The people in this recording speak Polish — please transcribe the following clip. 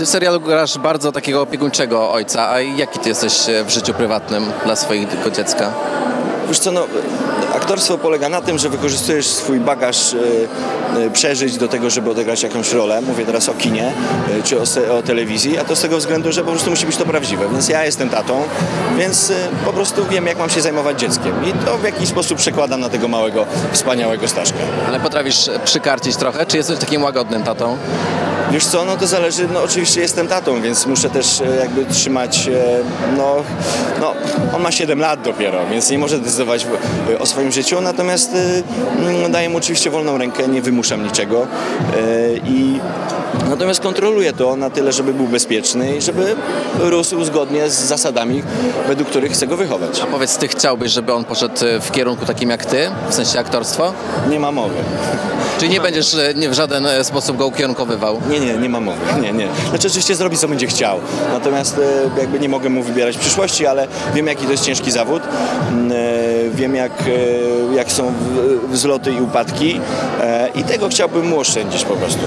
Ty w serialu grasz bardzo takiego opiekuńczego ojca, a jaki ty jesteś e, w życiu prywatnym dla swojego dziecka? Wiesz co, no, aktorstwo polega na tym, że wykorzystujesz swój bagaż e, e, przeżyć do tego, żeby odegrać jakąś rolę. Mówię teraz o kinie e, czy o, o telewizji, a to z tego względu, że po prostu musi być to prawdziwe. Więc ja jestem tatą, więc po prostu wiem, jak mam się zajmować dzieckiem. I to w jakiś sposób przekładam na tego małego, wspaniałego Staszka. Ale potrafisz przykarcić trochę, czy jesteś takim łagodnym tatą? Wiesz co, no to zależy, no oczywiście jestem tatą, więc muszę też jakby trzymać, no, no on ma 7 lat dopiero, więc nie może decydować w- o swoim życiu, natomiast e, mm, daję mu oczywiście wolną rękę, nie wymuszam niczego e, i natomiast kontroluję to na tyle, żeby był bezpieczny i żeby rósł zgodnie z zasadami, według których chcę go wychować. A powiedz, ty chciałbyś, żeby on poszedł e, w kierunku takim jak ty, w sensie aktorstwo? Nie ma mowy. Czyli nie będziesz e, nie w żaden e, sposób go ukierunkowywał? Nie, nie, nie ma mowy. Nie, nie. Znaczy oczywiście zrobi co będzie chciał. Natomiast e, jakby nie mogę mu wybierać w przyszłości, ale wiem jaki to jest ciężki zawód. Mm, e, Wiem jak, e, jak są wzloty i upadki e, i tego chciałbym mu oszczędzić po prostu.